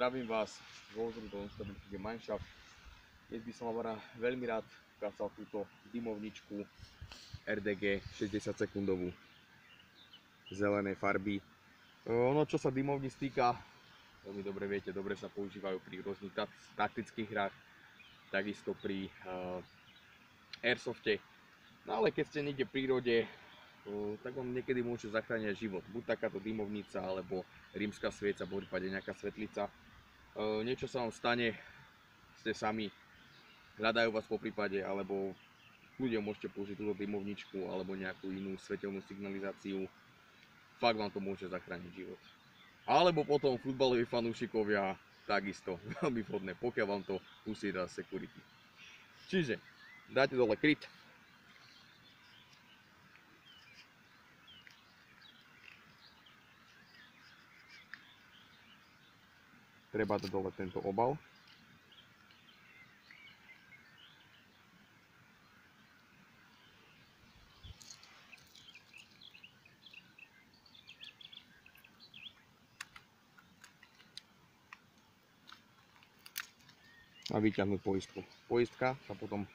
Zdravím vás z Wolfsburg Donsterberg Mannschaft. Dnes by som vám veľmi rád ukázal túto dymovničku RDG 60 sekundovú zelenej farby. Ono, čo sa dymovníc týka, veľmi dobre viete, dobre sa používajú pri rôznych taktických hrách, takisto pri uh, airsofte. No ale keď ste niekde v prírode, uh, tak vám niekedy môže zachrániť život. Buď takáto dymovnica, alebo rímska svieca, v prípade nejaká svetlica. Uh, niečo sa vám stane, ste sami, hľadajú vás po prípade, alebo ľudia môžete použiť túto dymovničku alebo nejakú inú svetelnú signalizáciu. Fakt vám to môže zachrániť život. Alebo potom futbaloví fanúšikovia, takisto veľmi vhodné, pokiaľ vám to pustí dá security. Čiže, dáte dole kryt. Treba dať dole tento obal. a vyťahnuť poistku. Poistka sa potom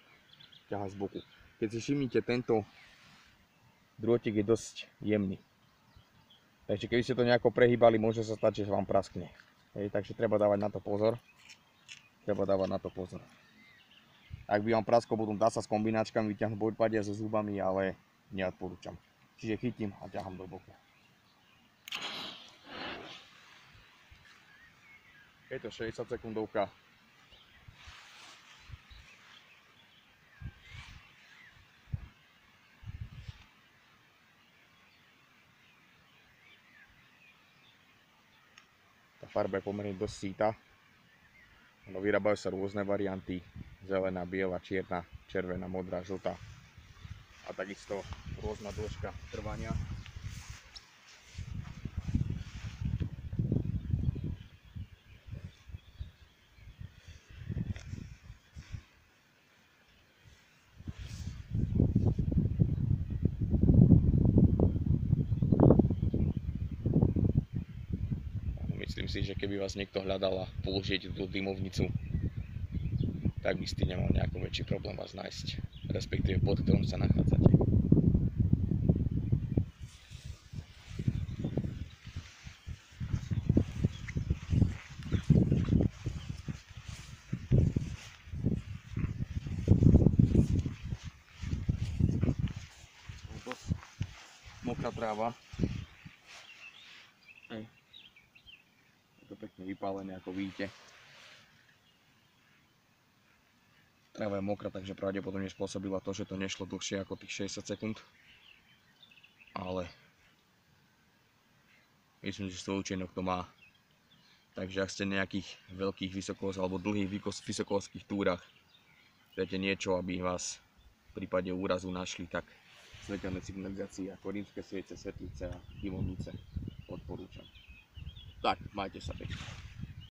ťaha z boku. Keď si všimnite, tento drôtik je dosť jemný. Takže keby ste to nejako prehýbali, môže sa stať, že vám praskne. Hej, takže treba dávať na to pozor. Treba dávať na to pozor. Ak by vám praskol, potom dá sa s kombináčkami vyťahnuť bojpadia so zubami, ale neodporúčam. Čiže chytím a ťahám do boku. Je to 60 sekundovka, Farba je pomerne dosť síta. No, vyrábajú sa rôzne varianty. Zelená, biela, čierna, červená, modrá, žltá. A takisto rôzna dĺžka trvania. Myslím si, že keby vás niekto hľadal a použijete túto dymovnicu, tak by ste nemal nejaký väčší problém vás nájsť, respektíve pod ktorom sa nachádzate. tráva. Hej to pekne vypálené, ako vidíte. Tráva je mokrá, takže pravdepodobne spôsobila to, že to nešlo dlhšie ako tých 60 sekúnd. Ale myslím, že svoj to má. Takže ak ste nejakých veľkých vysokost alebo dlhých vysokovských túrach chcete niečo, aby vás v prípade úrazu našli, tak svetelné signalizácie ako rímske sviece, svetlice a divovnice odporúčam. Tak, majte sa pekne.